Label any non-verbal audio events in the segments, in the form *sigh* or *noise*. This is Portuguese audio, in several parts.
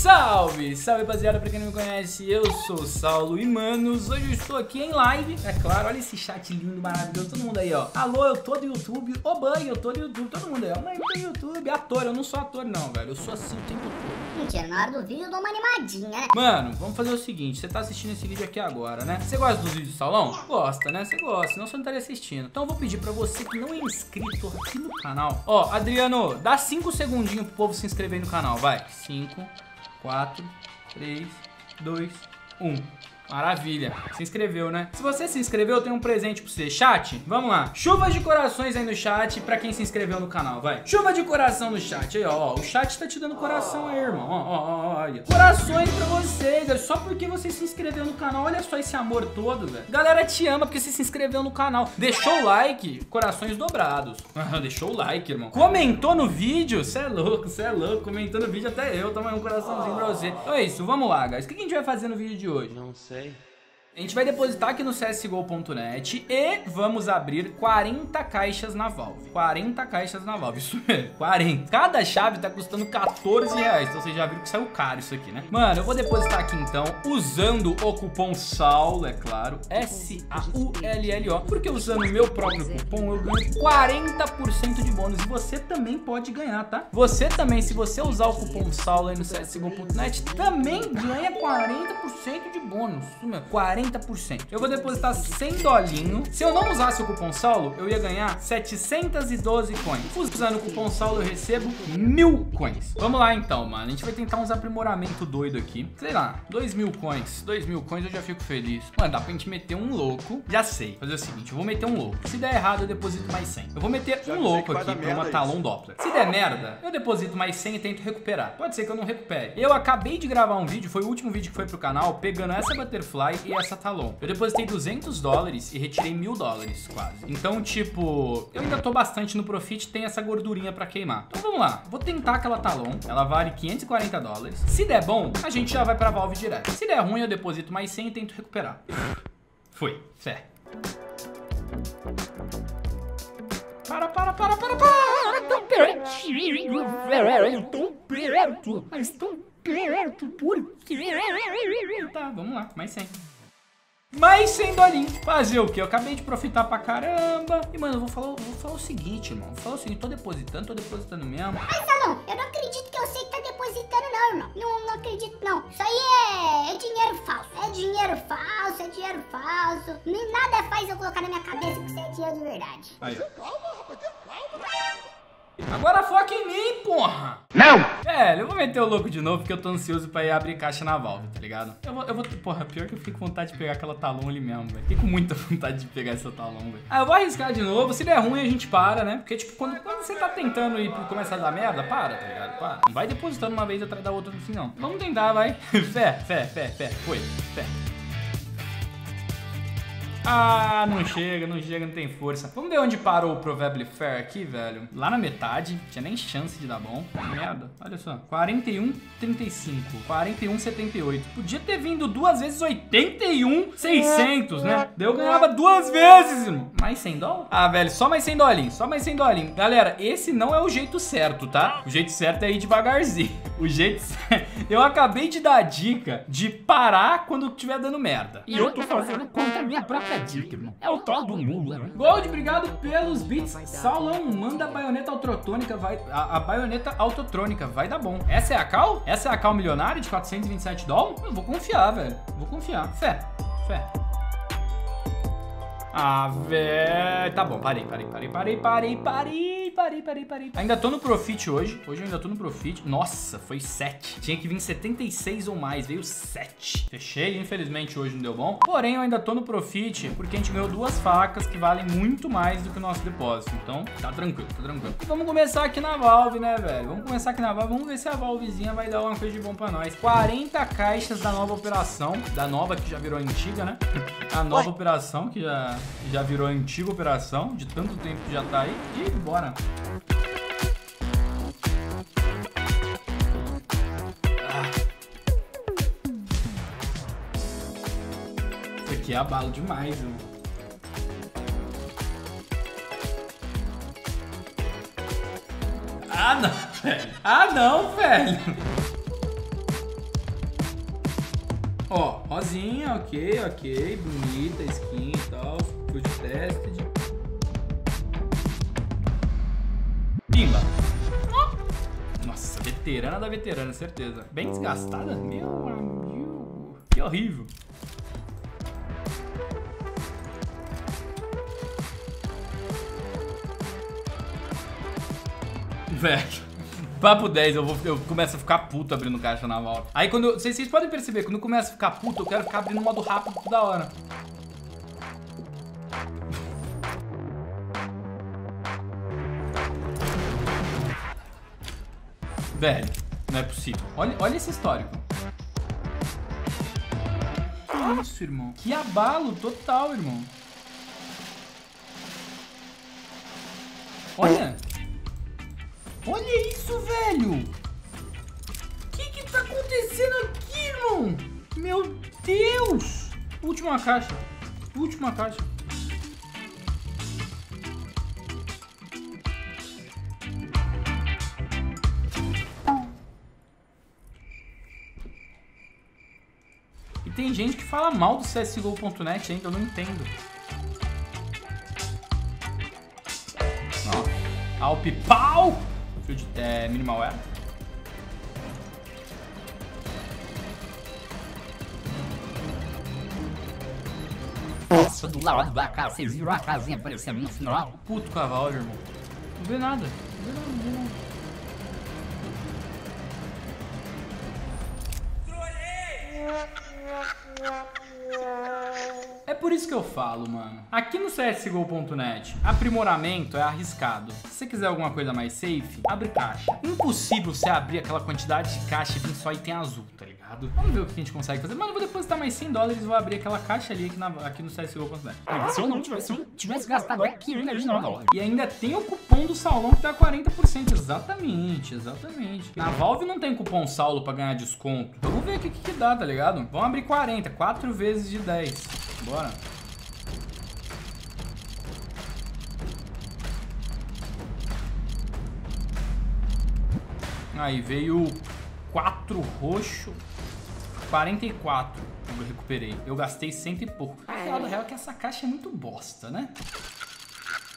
Salve, salve rapaziada, pra quem não me conhece, eu sou o Saulo e manos, hoje eu estou aqui em live, é claro, olha esse chat lindo, maravilhoso, todo mundo aí ó, alô, eu tô do YouTube, ô banho, eu tô do YouTube, todo mundo aí ó, mãe, eu tô do YouTube, ator, eu não sou ator não, velho, eu sou assim o tempo todo. Mentira, na hora do vídeo eu dou uma animadinha, né? Mano, vamos fazer o seguinte, você tá assistindo esse vídeo aqui agora, né? Você gosta dos vídeos do Saulão? Gosta, né? Você gosta, senão você não estaria assistindo. Então eu vou pedir pra você que não é inscrito aqui no canal, ó, Adriano, dá 5 segundinhos pro povo se inscrever no canal, vai, 5... 4, 3, 2, 1. Maravilha. Se inscreveu, né? Se você se inscreveu, eu tenho um presente pra você. Chat, vamos lá. Chuva de corações aí no chat pra quem se inscreveu no canal, vai. Chuva de coração no chat. Aí, ó. O chat tá te dando coração aí, irmão. Ó, ó, ó, olha. Corações pra vocês, velho. Só porque você se inscreveu no canal. Olha só esse amor todo, velho. Galera te ama porque você se inscreveu no canal. Deixou o like, corações dobrados. Deixou o like, irmão. Comentou no vídeo. Cê é louco, cê é louco. Comentou no vídeo até eu. Toma um coraçãozinho pra você. Então é isso, vamos lá, guys. O que a gente vai fazer no vídeo de hoje? Não sei. today A gente vai depositar aqui no csgo.net e vamos abrir 40 caixas na Valve. 40 caixas na Valve, isso mesmo, *laughs* 40. Cada chave tá custando 14 reais, então vocês já viram que saiu caro isso aqui, né? Mano, eu vou depositar aqui então, usando o cupom SAULO, é claro, S-A-U-L-L-O, porque usando o meu próprio cupom eu ganho 40% de bônus e você também pode ganhar, tá? Você também, se você usar o cupom SAULO aí no csgo.net, também ganha 40% de bônus, isso mesmo, 40 40%. Eu vou depositar 100 dolinho. Se eu não usasse o cupom Saulo, eu ia ganhar 712 coins. Usando o cupom Saulo, eu recebo mil coins. Vamos lá então, mano. A gente vai tentar uns aprimoramentos doido aqui. Sei lá, 2 mil coins. 2 mil coins eu já fico feliz. Mano, dá pra gente meter um louco. Já sei. Fazer o seguinte, eu vou meter um louco. Se der errado, eu deposito mais 100. Eu vou meter um louco aqui pra uma talão Doppler. Se der merda, eu deposito mais 100 e tento recuperar. Pode ser que eu não recupere. Eu acabei de gravar um vídeo, foi o último vídeo que foi pro canal, pegando essa Butterfly e essa Talon. Eu depositei 200 dólares e retirei mil dólares, quase. Então, tipo, eu ainda tô bastante no profit, tem essa gordurinha pra queimar. Então vamos lá, vou tentar aquela Talon, ela vale 540 dólares. Se der bom, a gente já vai pra Valve direto. Se der ruim, eu deposito mais 100 e tento recuperar. Foi, fé. Para, para, para, para, para! Tão perto, tão perto, mas tão perto, Tá, vamos lá, mais 100. Mais 100 dolinhos. Fazer o quê? Eu acabei de profitar pra caramba. E, mano, eu vou falar, vou falar o seguinte, irmão. Vou falar o seguinte, tô depositando, tô depositando mesmo. Ai, Salão, eu não acredito que eu sei que tá depositando não, irmão. Não, não acredito não. Isso aí é, é dinheiro falso. É dinheiro falso, é dinheiro falso. Nem nada faz eu colocar na minha cabeça que isso é dinheiro de verdade. Aí, Agora foca em mim, porra! Não! É, eu vou meter o louco de novo porque eu tô ansioso pra ir abrir caixa na Valve, tá ligado? Eu vou, eu vou, porra, pior que eu fiquei com vontade de pegar aquela talão ali mesmo, velho. Fiquei com muita *laughs* vontade de pegar essa talão, velho. Ah, eu vou arriscar de novo, se der ruim a gente para, né? Porque, tipo, quando, quando você tá tentando ir começar a dar merda, para, tá ligado? Para. Não vai depositando uma vez atrás da outra assim, não. Vamos tentar, vai. *laughs* fé, fé, fé, fé. Foi, fé. Ah, não chega, não chega, não tem força. Vamos ver onde parou o Probably Fair aqui, velho. Lá na metade, tinha nem chance de dar bom. Merda, olha só. 41, 35. 41, 78. Podia ter vindo duas vezes 81, 600, né? Daí eu ganhava duas vezes, irmão. Mais 100 dólares? Ah, velho, só mais 100 dólares. Só mais 100 dólares. Galera, esse não é o jeito certo, tá? O jeito certo é ir devagarzinho. O jeito *laughs* certo... *laughs* Eu acabei de dar a dica de parar quando estiver dando merda. E eu tô fazendo contra a minha própria dica, irmão. É o tal do Lula, né? Gold, obrigado pelos bits. Saulão, manda a baioneta autotrônica, vai. A, a, baioneta autotrônica, vai dar bom. Essa é a cal? Essa é a cal milionária de 427 dólares? Eu vou confiar, velho. Vou confiar. Fé, fé. Ah, velho. Tá bom, parei, parei, parei, parei, parei, parei, parei, parei, parei. Ainda tô no profit hoje. Hoje eu ainda tô no profit. Nossa, foi 7. Tinha que vir 76 ou mais, veio 7. Fechei, infelizmente hoje não deu bom. Porém, eu ainda tô no profit porque a gente ganhou duas facas que valem muito mais do que o nosso depósito. Então, tá tranquilo, tá tranquilo. E vamos começar aqui na Valve, né, velho? Vamos começar aqui na Valve. Vamos ver se a Valvezinha vai dar alguma coisa de bom pra nós. 40 caixas da nova operação. Da nova que já virou antiga, né? A nova Oi. operação que já já virou antiga operação, de tanto tempo que já tá aí, e bora. Isso aqui é abalo demais, viu? Ah, não, velho. Ah, não, velho. Ó, rosinha, ok, ok. Bonita, skin e tal. Veterana da veterana, certeza. Bem desgastada. Meu amigo. Que horrível. Velho. Papo 10, eu, vou, eu começo a ficar puto abrindo caixa naval. Aí quando eu. Vocês, vocês podem perceber, quando eu começo a ficar puto, eu quero ficar abrindo modo rápido toda hora. Velho, não é possível. Olha, olha esse histórico. Que isso, irmão? Que abalo total, irmão. Olha. Olha isso, velho. O que que tá acontecendo aqui, irmão? Meu Deus. Última caixa. Última caixa. E tem gente que fala mal do CSGO.net ainda, eu não entendo. Ó, Alp pau! Fio de é, minimalware. Nossa, do lado da casa, vocês viram a casinha aparecendo no final? Puto cavalo, irmão. Não vê nada. Não vê nada, não vê nada. Yeah. Por isso que eu falo, mano. Aqui no CSGO.net, aprimoramento é arriscado. Se você quiser alguma coisa mais safe, abre caixa. Impossível você abrir aquela quantidade de caixa e vir só item azul, tá ligado? Vamos ver o que a gente consegue fazer. Mano, eu vou depositar mais 100 dólares e vou abrir aquela caixa ali aqui, na- aqui no CSGO.net. Se eu não tivesse, se eu tivesse gastado aqui ainda não, não. E ainda tem o cupom do Saulão que dá 40%. Exatamente, exatamente. Na Valve não tem cupom Saulo pra ganhar desconto. Vamos ver o que, que dá, tá ligado? Vamos abrir 40, 4 vezes de 10. Bora. Aí veio 4 roxo, 44 eu recuperei. Eu gastei cento e pouco. A real da real é que essa caixa é muito bosta, né?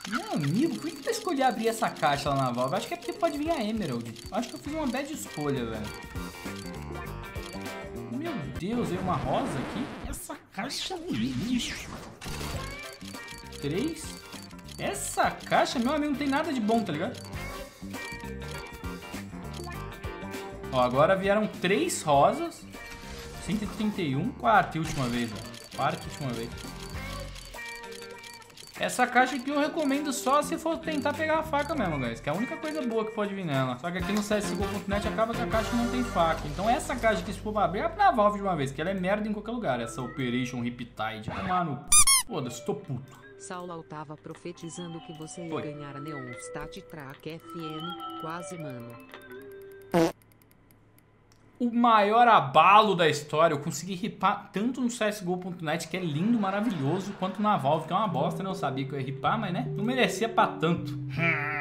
Meu amigo, por que que eu escolhi abrir essa caixa lá na Valve? Acho que é porque pode vir a Emerald. Acho que eu fiz uma bad escolha, velho. Meu Deus, veio uma rosa aqui. Caixa um lixo. Três. Essa caixa, meu amigo, não tem nada de bom, tá ligado? Ó, agora vieram três rosas. 131. Quarta e última vez, ó. Quarta e última vez. Essa caixa aqui eu recomendo só se for tentar pegar a faca mesmo, guys. Que é a única coisa boa que pode vir nela. Só que aqui no CSGO.net acaba que a caixa não tem faca. Então essa caixa aqui, se for pra abrir, abre na Valve de uma vez. Que ela é merda em qualquer lugar. Essa Operation Riptide. Mano, foda-se, tô puto. Saulo tava profetizando que você ia Oi. ganhar a Neonstat Track FM, quase mano. O maior abalo da história. Eu consegui ripar tanto no CSGO.net, que é lindo, maravilhoso, quanto na Valve, que é uma bosta, né? Eu sabia que eu ia ripar, mas né? Não merecia pra tanto. Hum.